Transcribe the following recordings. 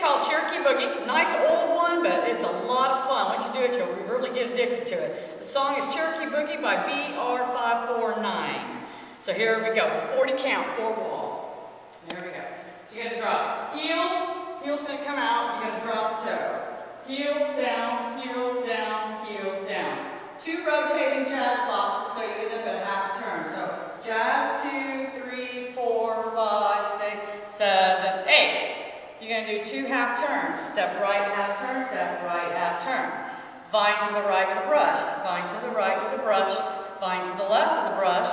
called Cherokee Boogie. Nice old one, but it's a lot of fun. Once you do it, you'll really get addicted to it. The song is Cherokee Boogie by BR5-49. So here we go. It's a 40 count, four wall. There we go. So you got to drop heel, heel's going to come out, you got to drop the toe. Heel, down, heel, down, heel, down. Two rotating jazz boxes so you end up at a half turn. So jazz, two, three, four, five, six, seven, going to do two half turns. Step right, half turn, step right, half turn. Vine to the right with a brush, vine to the right with a brush, vine to the left with a brush,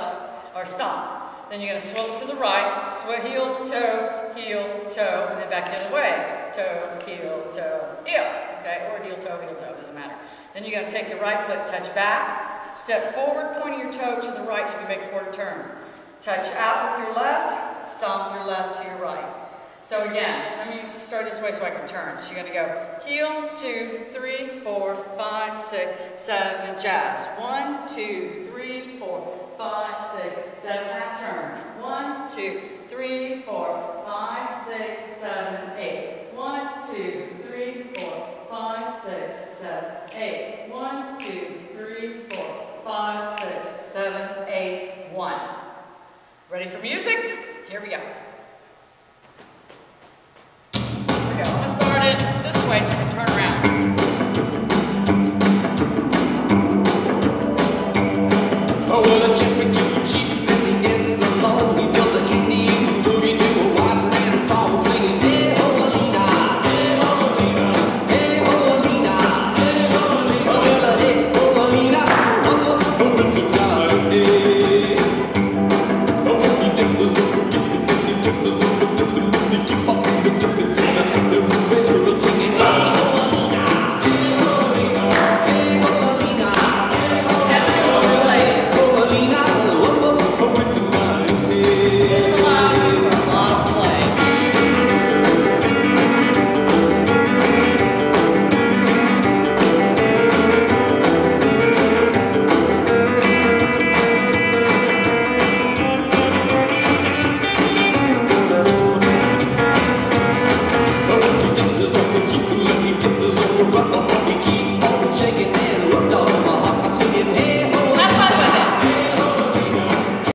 or stop. Then you're going to swivel to the right, swivel heel, toe, heel, toe, and then back the other way. Toe, heel, toe, heel. Okay, or heel, toe, heel, toe, doesn't matter. Then you're going to take your right foot, touch back, step forward, pointing your toe to the right so you can make a quarter turn. Touch out with your left, stomp your left right. So again, let me start this way so I can turn. So you're going to go heel, two, three, four, five, six, seven, jazz. One, two, three, four, five, six, seven, half turn. One, two, three, four, five, six, seven, eight. One, two, three, four, five, six, seven, eight. One, two, three, four, five, six, seven, eight, one. Ready for music? Here we go. 心。